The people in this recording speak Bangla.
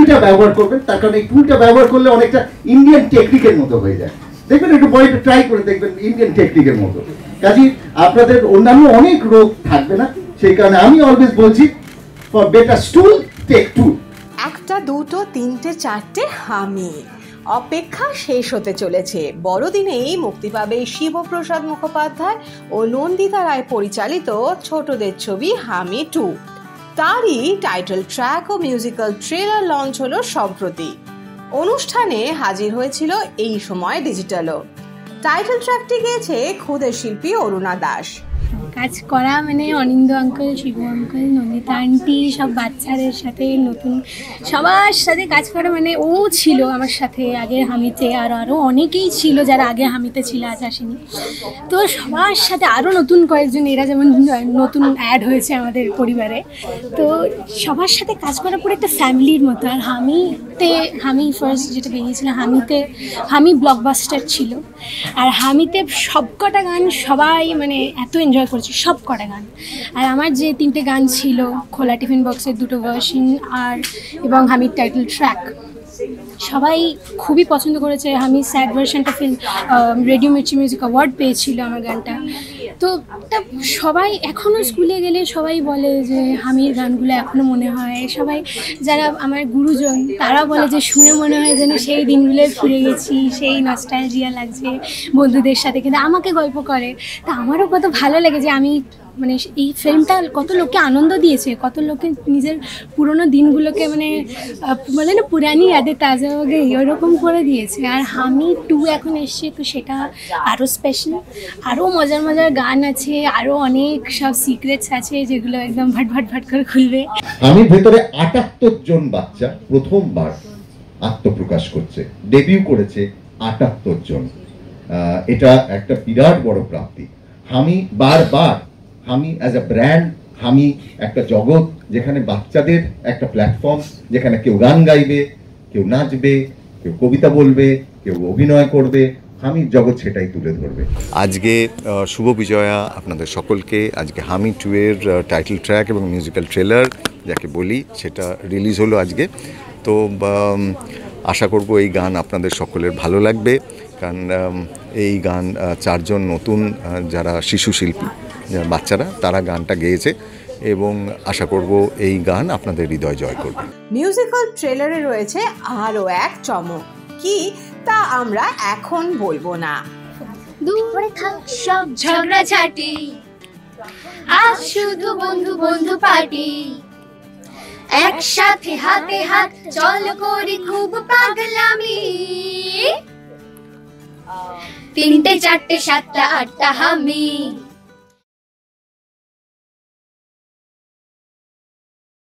টুলটা ব্যবহার করবেন, তার কারণ এই টুলটা ব্যবহার করলে অনেকটা ইন্ডিয়ান টেকনিকের মতো হয়ে যায়। দেখবেন, একটু বইটা ট্রাই করে দেখবেন ইন্ডিয়ান টেকনিকের মতো। কাজে আপনাদের অন্যান্য অনেক রোগ থাকবে না, সেই কারণে আমি অলওয়েজ বলছি for better stool take tool একটা, দুটো, তিনটে, চারটে, হামি। অপেক্ষা শেষ হতে চলেছে। বড়দিনেই মুক্তি পাবে শিবপ্রসাদ মুখোপাধ্যায় ও নন্দিতা রায় পরিচালিত ছোটদের ছবি হামি টু তারই টাইটেল ট্র্যাক ও মিউজিক্যাল ট্রেলার লঞ্চ হলো সম্প্রতি। অনুষ্ঠানে হাজির হয়েছিল এই সময় ডিজিটালও টাইটেল ট্র্যাকটি গেয়েছে খুদের শিল্পী অরুণা দাস। কাজ করা মানে Anindya uncle, Shiv uncle, Nandita aunty সব বাচ্চাদের সাথে নতুন সবার সাথে কাজ করা মানে ও ছিল আমার সাথে আগে হামিতে আর আরও অনেকেই ছিল যারা আগে হামিতে ছিল, আজ আসেনি। তো সবার সাথে আরও নতুন কয়েকজন এরা যেমন নতুন অ্যাড হয়েছে আমাদের পরিবারে। তো সবার সাথে কাজ করা পুরো একটা ফ্যামিলির মতো। আর হামিতে হামি ফার্স্ট যেটা বেরিয়েছিল, হামিতে, হামি ব্লকবাস্টার ছিল। আর হামিতে সবকটা গান সবাই মানে এত এনজয় করেছে সব কটা গান। আর আমার যে তিনটে গান ছিল, খোলা টিফিন বক্সের দুটো ভার্সন আর এবং হামির টাইটেল ট্র্যাক সবাই খুবই পছন্দ করেছে। আমি স্যাড ভার্সনটা film radio Mirchi music award পেয়েছিল আমার গানটা। তো সবাই এখনও স্কুলে গেলে সবাই বলে যে হামির গানগুলো এখনও মনে হয়। সবাই যারা আমার গুরুজন তারা বলে যে শুনে মনে হয় যেন সেই দিনগুলো ফিরে গেছি, সেই নস্টালজিয়া লাগছে বন্ধুদের সাথে। কিন্তু আমাকে গল্প করে। তা আমারও কত ভালো লাগে যে আমি মানে এই ফিল্মটা কত লোককে আনন্দ দিয়েছে, কত লোকে নিজের পুরোনো দিনগুলোকে মানে বলে না, পুরানি ইয়াদে তাজা হোগে এরকম করে দিয়েছে। আর হামি টু এখন এসছে, তো সেটা আরও স্পেশাল আরও মজার মজার গান আছে আরও অনেক সব সিক্রেটস আছে যেগুলো একদম ভাট ভাট ভাট করে খুলবে। আমি ভেতরে আটাত্তর জন বাচ্চা প্রথমবার আত্মপ্রকাশ করছে ডেবিউ করেছে আটাত্তর জন। এটা একটা বিরাট বড় প্রাপ্তি। আমি বারবার আমি অ্যাজ আ ব্র্যান্ড আমি একটা জগৎ যেখানে বাচ্চাদের একটা প্ল্যাটফর্ম যেখানে কেউ গান গাইবে, কেউ নাচবে, কেউ কবিতা বলবে, কেউ অভিনয় করবে, আমি জগৎ সেটাই তুলে ধরবে। আজকে শুভ বিজয়া আপনাদের সকলকে। আজকে হামি টু এর টাইটেল ট্র্যাক এবং মিউজিক্যাল ট্রেলার যাকে বলি, সেটা রিলিজ হলো আজকে। তো আশা করব এই গান আপনাদের সকলের ভালো লাগবে। কারণ এই গান চারজন নতুন যারা শিশু শিল্পী। বাচ্চারা তারা গানটা গেয়েছে এবং আশা করব এই গান আপনাদের হৃদয় জয় করবে। মিউজিক্যাল ট্রেলারে রয়েছে আরও এক চমক। কি তা আমরা এখন বলব না। দূরে থাক সব ঝগড়াঝাটি। আজ শুধু বন্ধু বন্ধু পার্টি। একসাথে হাতে হাত চল করি খুব পাগলামি। তিনটে চারটে সাতটা আটটা হামি।